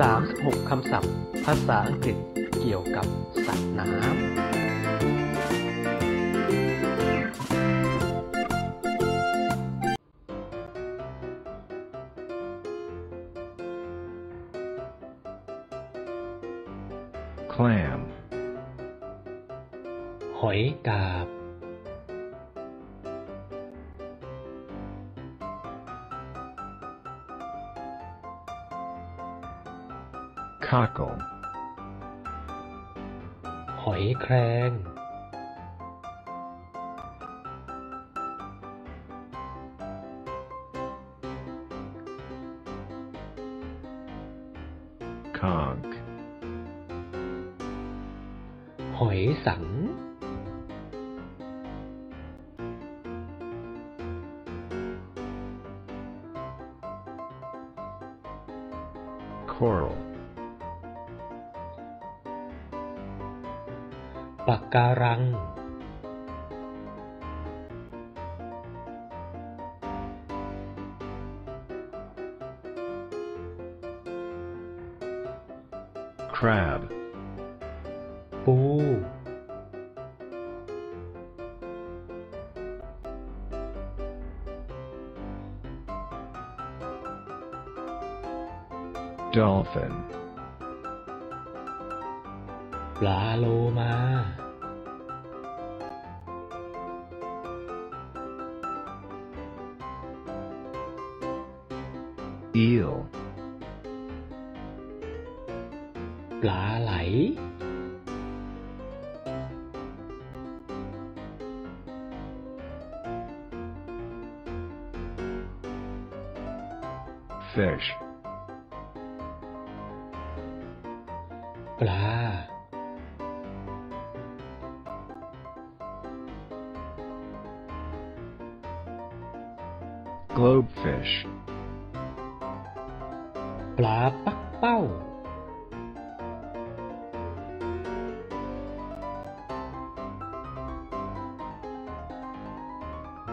36 คำศัพท์ ภาษาอังกฤษเกี่ยวกับสัตว์น้ำ clam, หอยกาบ cockle, หอยแครง conch, หอยสัง กการัง crab, ปู dolphin, ปลาโลมา eel, ปลาไหล fish, ปลา ปลาปักเป้า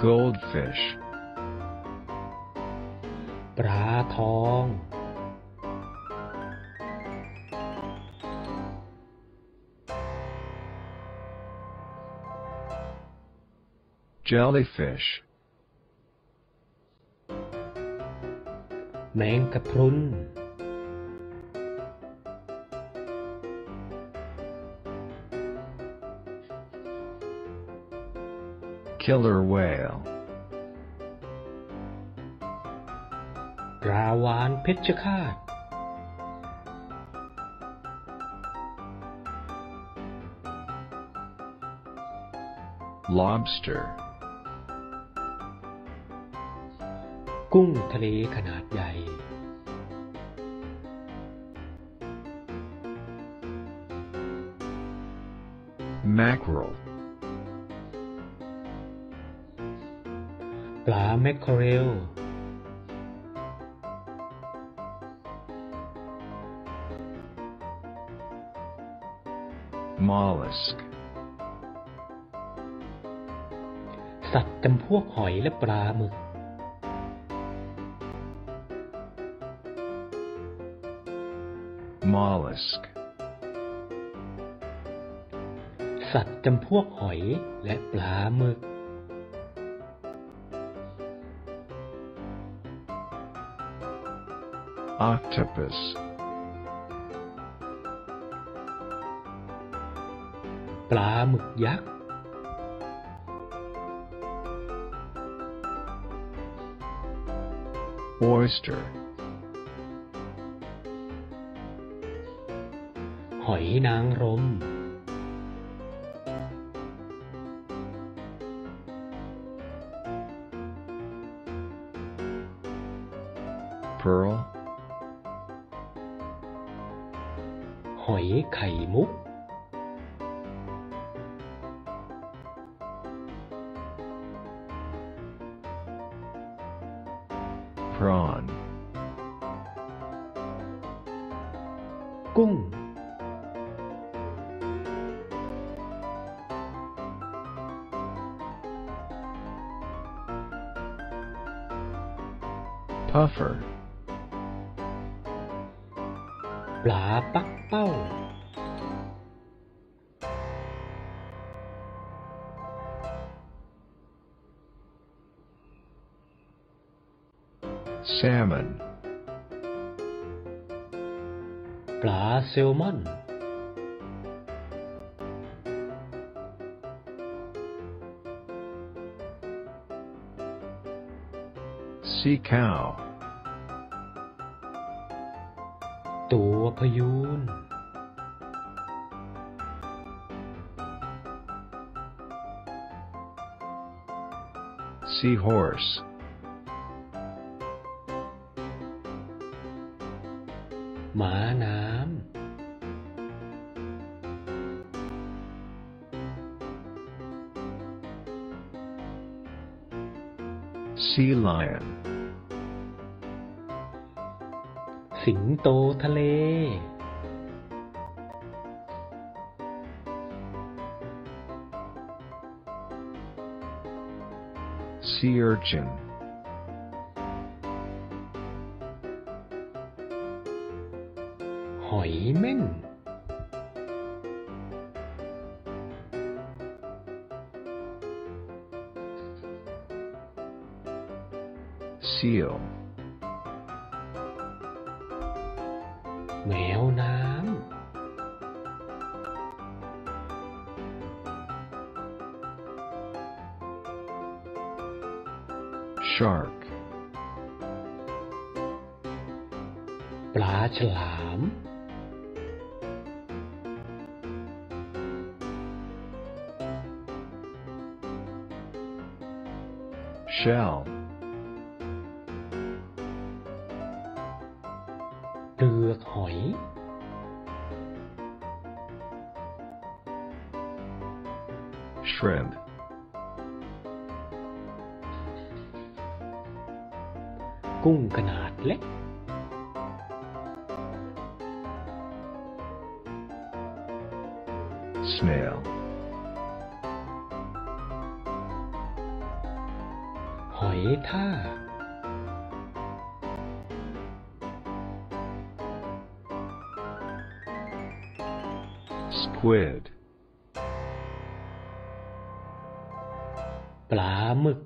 goldfish, ปลาทอง jellyfish, แมงกะพรุน killer whale, ปลาวานเพชฌฆาต lobster, กุ้งทะเลขนาดใหญ่ mackerel, ปลาแมคเคอเรล mollusk, สัตว์จำพวกหอยและปลาหมึก mollusk, สัตว์จำพวกหอยและปลาหมึก octopus, ปลาหมึกยักษ์ oyster, อยนางรม pearl, หอยไข่มุก prawn, กุ้ง puffer. Lá bắt tàu. Salmon. Lá salmon. ปลาแซลมอน Sea cow. ตัวพยูน Seahorse. หมาน้ Sea lion. สิงโตทะเล Sea urchin. หอยเม่น Seal. แมวน้ Shark. ำปลาฉลาม Shell. เปลือกหอย Shrimp. กุ้งขนาดเล็ก Snail. หอยทาก Squid. ปลาหมึก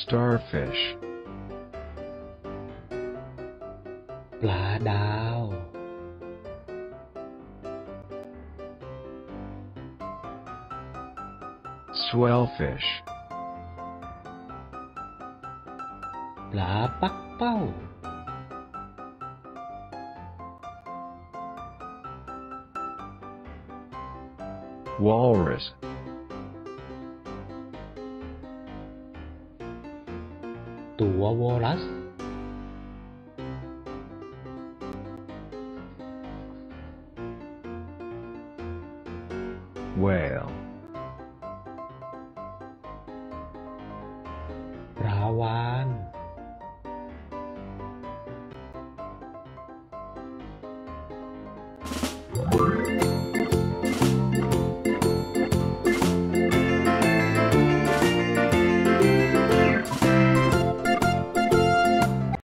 Starfish. ปลาดาว Swellfish. Lapak pau. Walrus. Tua walrus Bye.